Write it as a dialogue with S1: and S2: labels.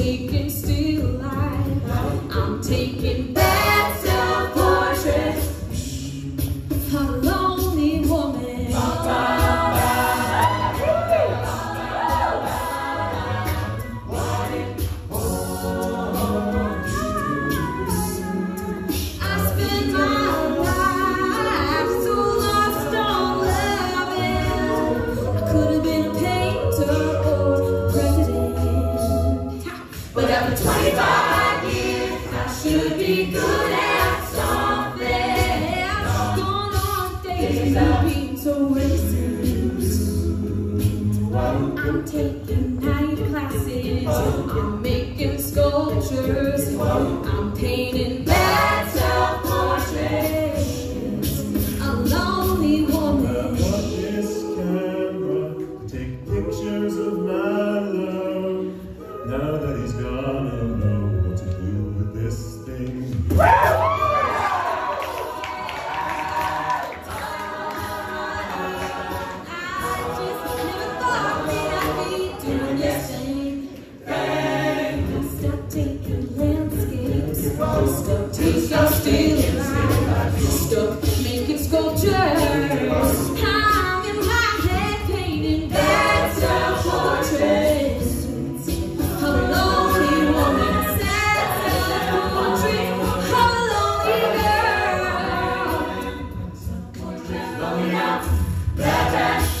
S1: take be good at something. Days of being so. I'm taking night classes. I'm making sculptures. I'm Stuck, taste our steelers, stuck making sculptures, hung in my head painting that's our portraits. How lonely woman, that's our portrait. How lonely girl, long enough that I.